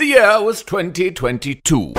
The year was 2022.